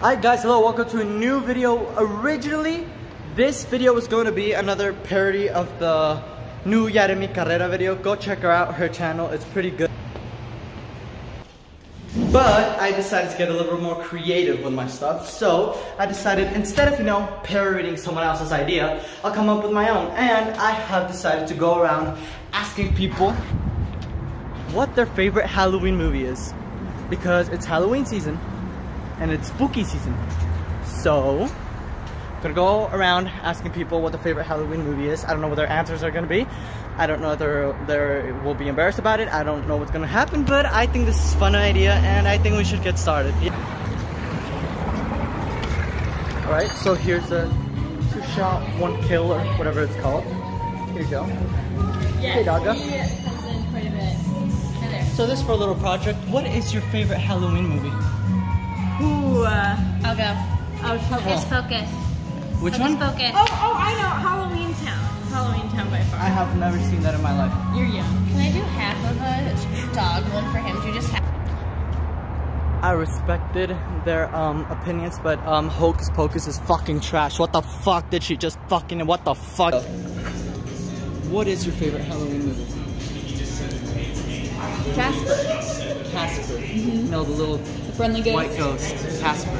Alright guys, hello, welcome to a new video. Originally, this video was going to be another parody of the new Yaremi Carrera video. Go check her out, her channel, it's pretty good. But I decided to get a little bit more creative with my stuff. So I decided instead of, you know, parodying someone else's idea, I'll come up with my own. And I have decided to go around asking people what their favorite Halloween movie is. Because it's Halloween season and it's spooky season. So, I'm gonna go around asking people what their favorite Halloween movie is. I don't know what their answers are gonna be. I don't know if they're, they will be embarrassed about it. I don't know what's gonna happen, but I think this is a fun idea and I think we should get started. Yeah. Alright, so here's a two shot, one kill or whatever it's called. Here you go. Yes, Hey, Dogga. he comes in quite a bit. Hi there. So this for a little project. What is your favorite Halloween movie? Ooh, uh, I'll go. Oh, Focus, Oh. Focus. Which Focus, one? Focus. Oh, oh, I know. Halloween Town. Halloween Town by far. I have never seen that in my life. You're young. Can I do half of a dog one for him to just have? I respected their um opinions, but um Hocus Pocus is fucking trash. What the fuck did she just fucking what the fuck? What is your favorite Halloween movie? Casper. Casper. No, the little The friendly ghost. white ghost. Casper.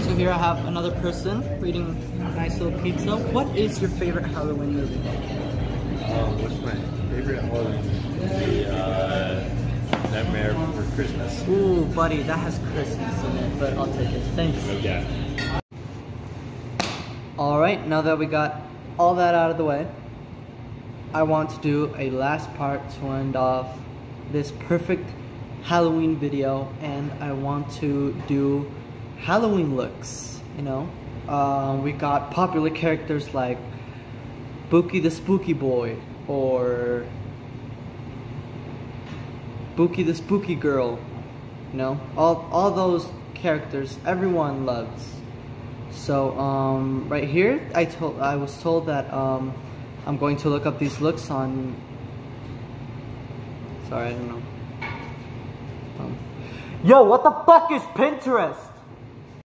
So here I have another person reading a nice little pizza. What is your favorite Halloween movie? Um, what's my favorite Halloween? The uh, Nightmare Before Christmas. Ooh, buddy, that has Christmas in it, but I'll take it. Thanks. Yeah. Alright, now that we got all that out of the way, I want to do a last part to end off this perfect Halloween video, and I want to do Halloween looks, you know? Uh, we got popular characters like Bookie the Spooky Boy, or Bookie the Spooky Girl, you know? All, all those characters everyone loves. So um, right here, I told I was told that um, I'm going to look up these looks on. Sorry, I don't know. Um, Yo, what the fuck is Pinterest?